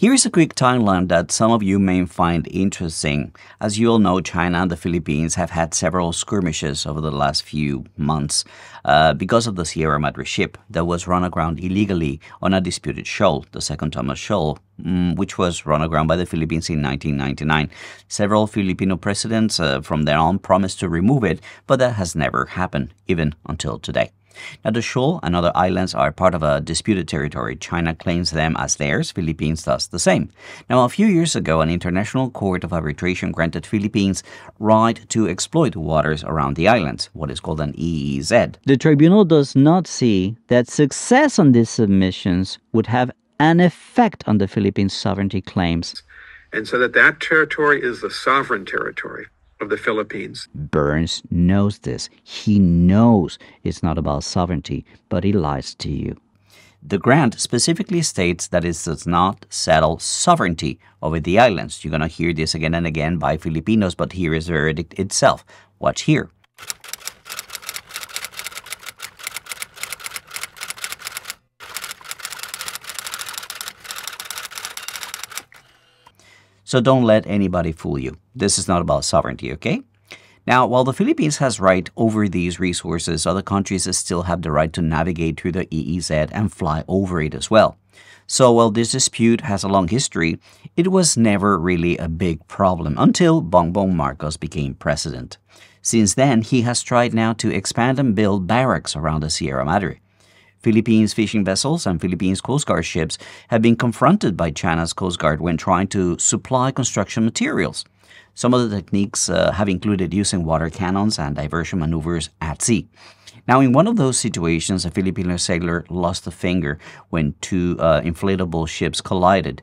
Here's a quick timeline that some of you may find interesting. As you all know, China and the Philippines have had several skirmishes over the last few months uh, because of the Sierra Madre ship that was run aground illegally on a disputed shoal, the Second Thomas Shoal, mm, which was run aground by the Philippines in 1999. Several Filipino presidents uh, from then on promised to remove it, but that has never happened, even until today. Now, the shoal and other islands are part of a disputed territory. China claims them as theirs, Philippines does the same. Now, a few years ago, an international court of arbitration granted Philippines right to exploit waters around the islands, what is called an EEZ. The tribunal does not see that success on these submissions would have an effect on the Philippines' sovereignty claims. And so that that territory is the sovereign territory of the Philippines. Burns knows this. He knows it's not about sovereignty, but he lies to you. The grant specifically states that it does not settle sovereignty over the islands. You're going to hear this again and again by Filipinos, but here is the verdict itself. Watch here. So don't let anybody fool you. This is not about sovereignty, okay? Now, while the Philippines has right over these resources, other countries still have the right to navigate through the EEZ and fly over it as well. So while this dispute has a long history, it was never really a big problem until Bongbong Marcos became president. Since then, he has tried now to expand and build barracks around the Sierra Madre. Philippines fishing vessels and Philippines Coast Guard ships have been confronted by China's Coast Guard when trying to supply construction materials. Some of the techniques uh, have included using water cannons and diversion maneuvers at sea. Now, in one of those situations, a Filipino sailor lost a finger when two uh, inflatable ships collided.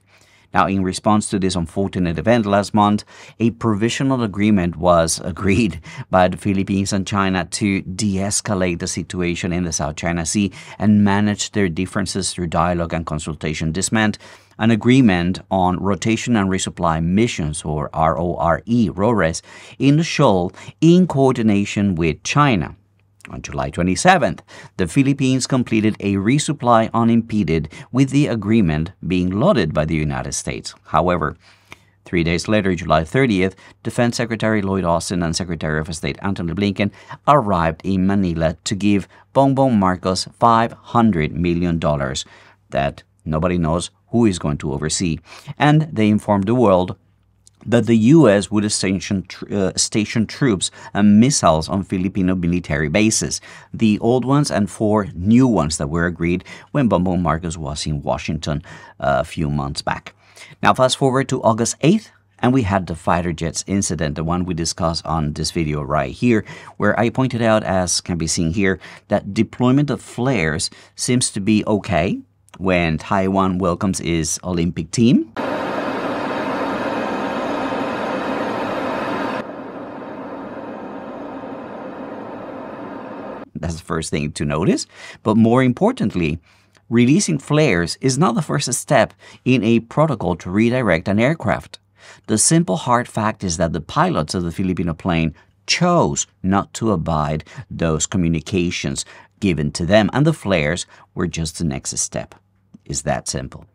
Now, in response to this unfortunate event last month, a provisional agreement was agreed by the Philippines and China to de escalate the situation in the South China Sea and manage their differences through dialogue and consultation. This meant an agreement on rotation and resupply missions, or RORE, RORES, in the shoal in coordination with China. On July 27th, the Philippines completed a resupply unimpeded, with the agreement being lauded by the United States. However, Three days later, July 30th, Defense Secretary Lloyd Austin and Secretary of State Antony Blinken arrived in Manila to give Bongbong Marcos $500 million that nobody knows who is going to oversee. And they informed the world that the U.S. would station, uh, station troops and missiles on Filipino military bases, the old ones and four new ones that were agreed when Bongbong Marcos was in Washington uh, a few months back. Now, fast forward to August 8th, and we had the fighter jets incident, the one we discussed on this video right here, where I pointed out, as can be seen here, that deployment of flares seems to be okay when Taiwan welcomes its Olympic team. That's the first thing to notice. But more importantly, releasing flares is not the first step in a protocol to redirect an aircraft. The simple hard fact is that the pilots of the Filipino plane chose not to abide those communications given to them, and the flares were just the next step. Is that simple.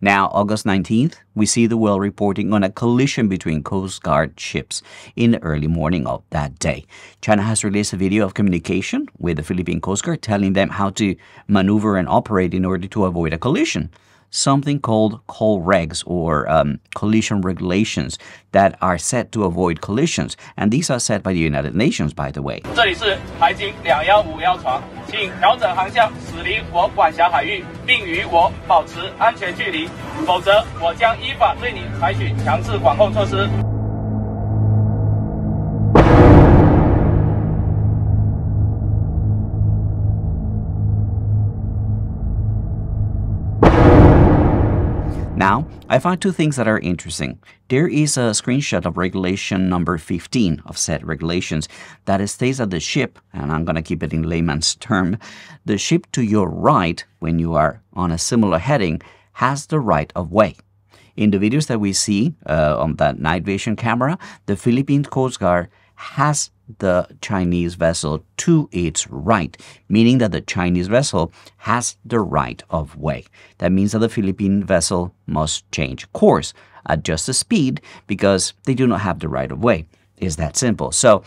Now, August 19th, we see the well reporting on a collision between Coast Guard ships in the early morning of that day. China has released a video of communication with the Philippine Coast Guard telling them how to maneuver and operate in order to avoid a collision something called COLREGs or um, collision regulations that are set to avoid collisions. And these are set by the United Nations, by the way. 这里是海警两幺五幺船，请调整航向，驶离我管辖海域，并与我保持安全距离，否则我将依法对你采取强制管控措施。Now, I found two things that are interesting. There is a screenshot of regulation number 15 of said regulations that states that the ship, and I'm going to keep it in layman's term, the ship to your right, when you are on a similar heading, has the right of way. In the videos that we see uh, on that night vision camera, the Philippine Coast Guard has the Chinese vessel to its right, meaning that the Chinese vessel has the right of way. That means that the Philippine vessel must change course, adjust the speed because they do not have the right of way. It's that simple. So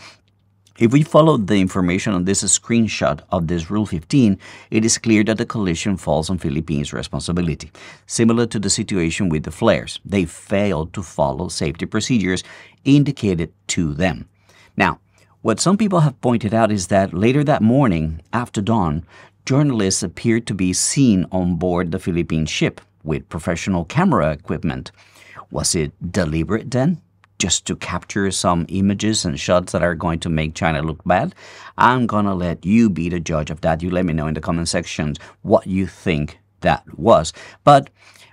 if we follow the information on this screenshot of this Rule 15, it is clear that the collision falls on Philippines' responsibility. Similar to the situation with the flares, they failed to follow safety procedures indicated to them. Now, what some people have pointed out is that later that morning, after dawn, journalists appeared to be seen on board the Philippine ship with professional camera equipment. Was it deliberate then? just to capture some images and shots that are going to make China look bad. I'm gonna let you be the judge of that. You let me know in the comment sections what you think that was. But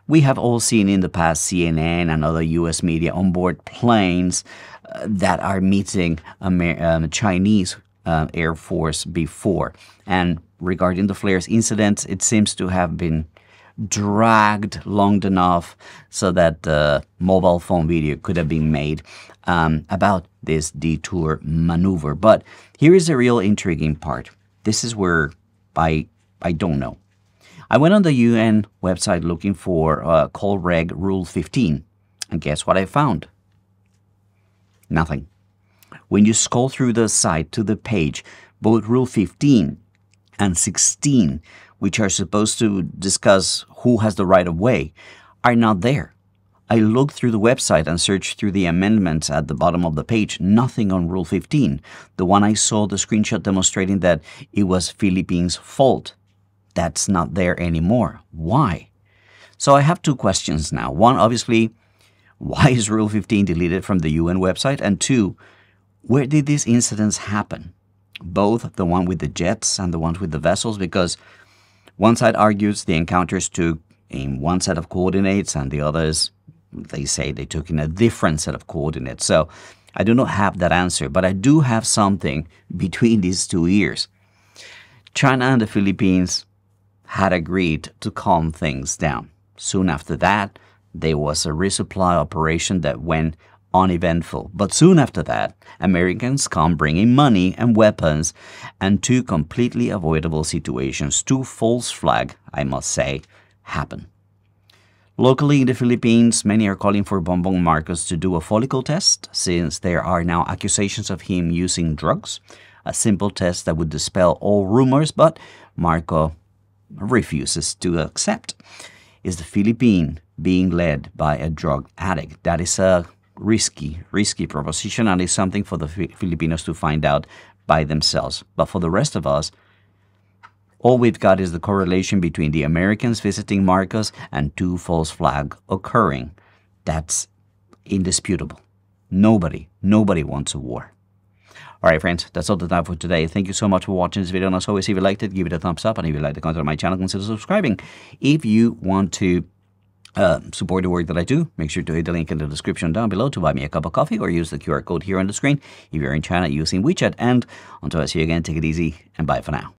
we have all seen in the past CNN and other US media on board planes uh, that are meeting Amer- um, Chinese uh, Air Force before. And regarding the flares incident, it seems to have been dragged long enough so that the mobile phone video could have been made um, about this detour maneuver. But here is the real intriguing part. This is where I I don't know. I went on the UN website looking for uh, COLREG Rule 15, and guess what I found? Nothing. When you scroll through the site to the page, both Rule 15 and 16 which are supposed to discuss who has the right of way, are not there. I looked through the website and searched through the amendments at the bottom of the page, nothing on Rule 15. The one I saw the screenshot demonstrating that it was Philippines' fault. That's not there anymore. Why? So I have two questions now. One, obviously, why is Rule 15 deleted from the UN website? And two, where did these incidents happen? Both the one with the jets and the ones with the vessels, because one side argues the encounters took in one set of coordinates, and the others, they say they took in a different set of coordinates. So I do not have that answer, but I do have something between these two years. China and the Philippines had agreed to calm things down. Soon after that, there was a resupply operation that went uneventful. But soon after that, Americans come bringing money and weapons, and two completely avoidable situations, two false flag, I must say, happen. Locally in the Philippines, many are calling for Bongbong Marcos to do a follicle test since there are now accusations of him using drugs. A simple test that would dispel all rumors, but Marco refuses to accept. Is the Philippine being led by a drug addict? That is a risky, risky proposition, and it's something for the Filipinos to find out by themselves. But for the rest of us, all we've got is the correlation between the Americans visiting Marcos and two false flag occurring. That's indisputable. Nobody, nobody wants a war. All right, friends, that's all the time for today. Thank you so much for watching this video. And as always, if you liked it, give it a thumbs up. And if you like the content of my channel, consider subscribing. If you want to uh, support the work that I do, make sure to hit the link in the description down below to buy me a cup of coffee or use the QR code here on the screen if you're in China using WeChat. And until I see you again, take it easy and bye for now.